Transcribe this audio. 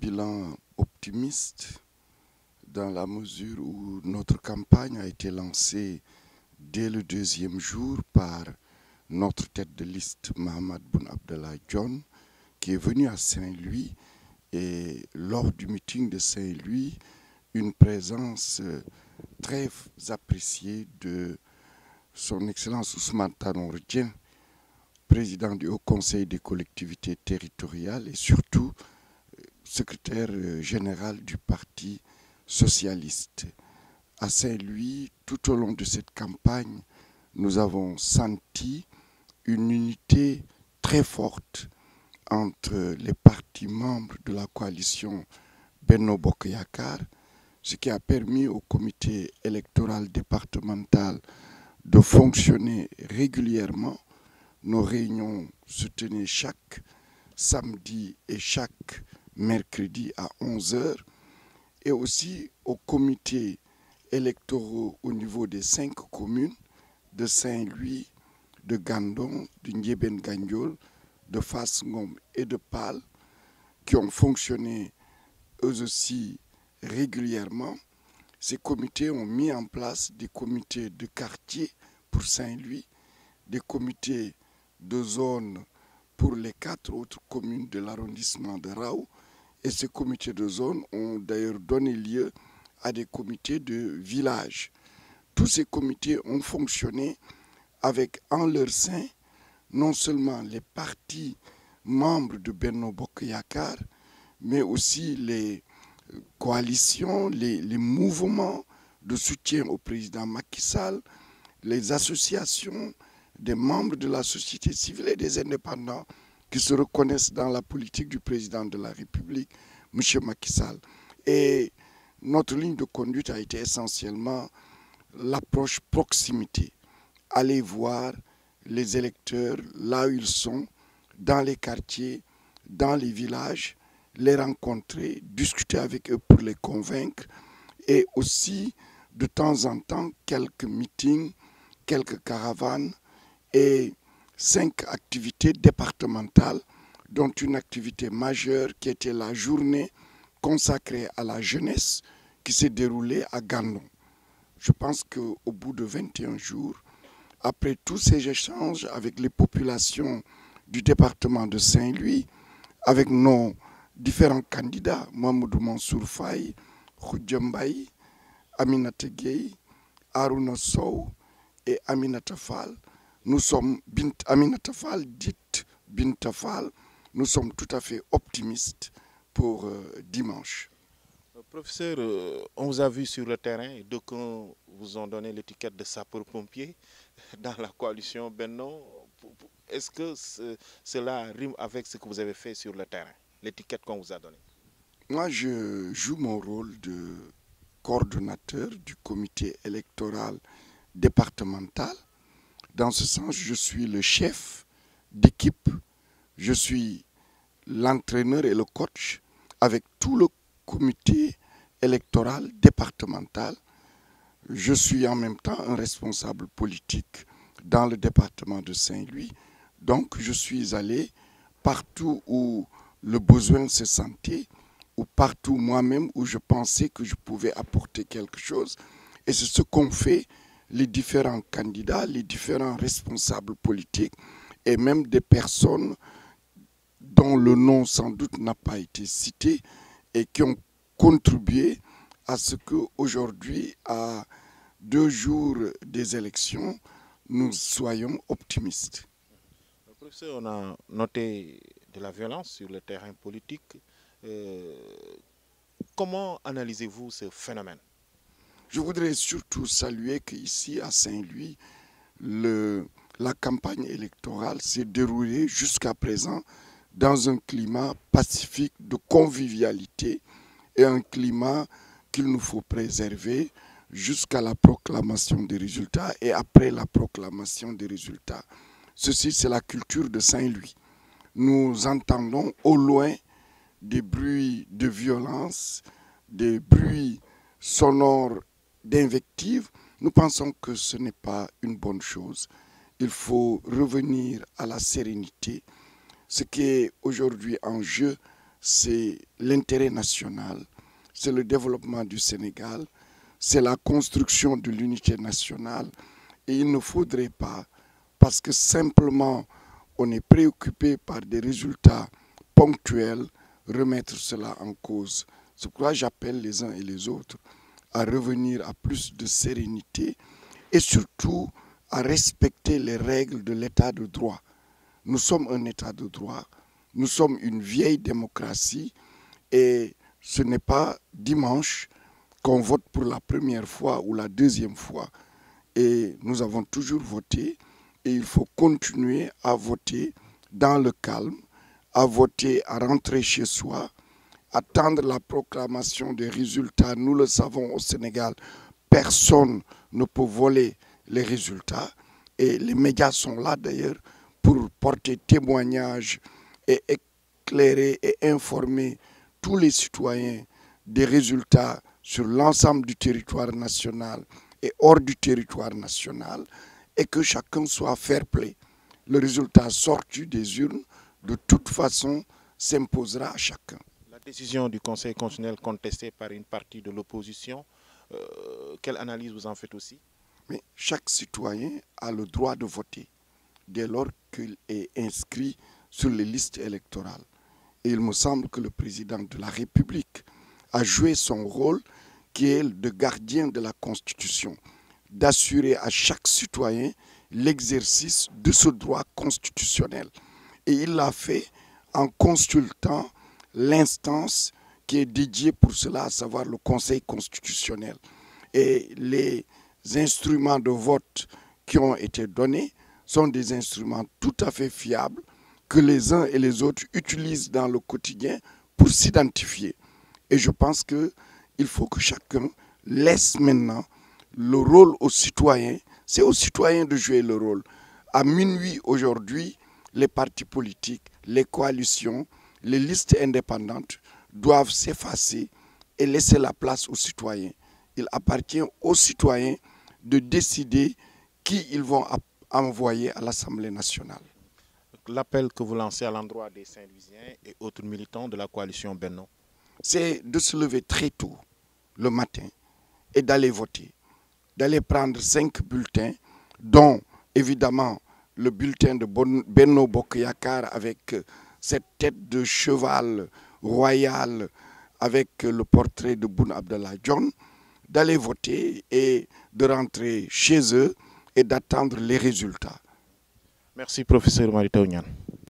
bilan optimiste dans la mesure où notre campagne a été lancée dès le deuxième jour par notre tête de liste, Mohamed Boun Abdallah John, qui est venu à Saint-Louis. Et lors du meeting de Saint-Louis, une présence très appréciée de son Excellence Ousmane Tanon président du Haut Conseil des collectivités territoriales et surtout secrétaire euh, général du Parti socialiste. À Saint-Louis, tout au long de cette campagne, nous avons senti une unité très forte entre les partis membres de la coalition Benno Bokyakar, ce qui a permis au comité électoral départemental de fonctionner régulièrement. Nos réunions se tenaient chaque samedi et chaque mercredi à 11h et aussi au comité électoraux au niveau des cinq communes de Saint-Louis, de Gandon, de Ndieben Gandiol, de Fasngom et de Pal qui ont fonctionné eux aussi régulièrement. Ces comités ont mis en place des comités de quartier pour Saint-Louis, des comités de zone pour les quatre autres communes de l'arrondissement de Raoult et ces comités de zone ont d'ailleurs donné lieu à des comités de village. Tous ces comités ont fonctionné avec en leur sein non seulement les partis membres de Benno Bokyakar, mais aussi les coalitions, les, les, mouvements de soutien au président Macky Sall, les associations des membres de la société civile et des indépendants qui se reconnaissent dans la politique du président de la République, M. Macky Sall. Et notre ligne de conduite a été essentiellement l'approche proximité. Aller voir les électeurs là où ils sont, dans les quartiers, dans les villages, les rencontrer, discuter avec eux pour les convaincre et aussi de temps en temps quelques meetings, quelques caravanes et cinq activités départementales, dont une activité majeure qui était la journée consacrée à la jeunesse qui s'est déroulée à Gandon. Je pense qu'au bout de 21 jours, après tous ces échanges avec les populations du département de Saint-Louis, avec nos différents candidats, Mamoudou Mansour Faye, Khoudjambaï, Aminata Gueye, Aruna et Aminata Fall, nous sommes, Bint Aminata Fall, dite Bintafal, nous sommes tout à fait optimistes pour euh, dimanche. Professeur, euh, on vous a vu sur le terrain, d'aucuns vous ont donné l'étiquette de sapeur-pompier dans la coalition Benno. Est-ce que ce, cela rime avec ce que vous avez fait sur le terrain, l'étiquette qu'on vous a donnée? Moi, je joue mon rôle de coordonnateur du comité électoral départemental. Dans ce sens, je suis le chef d'équipe, je suis l'entraîneur et le coach avec tout le comité électoral départemental. Je suis en même temps un responsable politique dans le département de Saint-Louis. Donc, je suis allé partout où le besoin se sentait, ou partout moi-même où je pensais que je pouvais apporter quelque chose. Et c'est ce qu'ont fait les différents candidats, les différents responsables politiques et même des personnes dont le nom sans doute n'a pas été cité et qui ont contribué à ce qu'aujourd'hui, à deux jours des élections, nous soyons optimistes. Professeur, on a noté de la violence sur le terrain politique. Euh, comment analysez-vous ce phénomène? Je voudrais surtout saluer qu'ici, à Saint-Louis, la campagne électorale s'est déroulée jusqu'à présent dans un climat pacifique de convivialité et un climat qu'il nous faut préserver jusqu'à la proclamation des résultats et après la proclamation des résultats. Ceci, c'est la culture de Saint-Louis. Nous entendons au loin des bruits de violence, des bruits sonores d'invective. Nous pensons que ce n'est pas une bonne chose. Il faut revenir à la sérénité. Ce qui est aujourd'hui en jeu c'est l'intérêt national, c'est le développement du Sénégal, c'est la construction de l'unité nationale. Et il ne faudrait pas, parce que simplement on est préoccupé par des résultats ponctuels, remettre cela en cause. C'est pourquoi j'appelle les uns et les autres à revenir à plus de sérénité et surtout à respecter les règles de l'état de droit. Nous sommes un état de droit, nous sommes une vieille démocratie et ce n'est pas dimanche qu'on vote pour la première fois ou la deuxième fois. Et nous avons toujours voté et il faut continuer à voter dans le calme, à voter, à rentrer chez soi, attendre la proclamation des résultats. Nous le savons au Sénégal, personne ne peut voler les résultats et les médias sont là d'ailleurs pour porter témoignage et éclairer et informer tous les citoyens des résultats sur l'ensemble du territoire national et hors du territoire national et que chacun soit fair play. Le résultat sorti des urnes, de toute façon, s'imposera à chacun. Décision du Conseil constitutionnel contestée par une partie de l'opposition, euh, quelle analyse vous en faites aussi? Mais chaque citoyen a le droit de voter dès lors qu'il est inscrit sur les listes électorales. Et il me semble que le président de la République a joué son rôle qui est de gardien de la Constitution, d'assurer à chaque citoyen l'exercice de ce droit constitutionnel. Et il l'a fait en consultant l'instance qui est dédiée pour cela, à savoir le Conseil constitutionnel. Et les instruments de vote qui ont été donnés sont des instruments tout à fait fiables que les uns et les autres utilisent dans le quotidien pour s'identifier. Et je pense qu'il faut que chacun laisse maintenant le rôle aux citoyens. C'est aux citoyens de jouer le rôle. À minuit aujourd'hui, les partis politiques, les coalitions, les listes indépendantes doivent s'effacer et laisser la place aux citoyens. Il appartient aux citoyens de décider qui ils vont envoyer à l'Assemblée nationale. L'appel que vous lancez à l'endroit des Saint-Louisiens et autres militants de la coalition Benno C'est de se lever très tôt le matin et d'aller voter, d'aller prendre cinq bulletins, dont évidemment le bulletin de Benno Bokyakar avec cette tête de cheval royal avec le portrait de Boun Abdallah John, d'aller voter et de rentrer chez eux et d'attendre les résultats. Merci professeur Marita.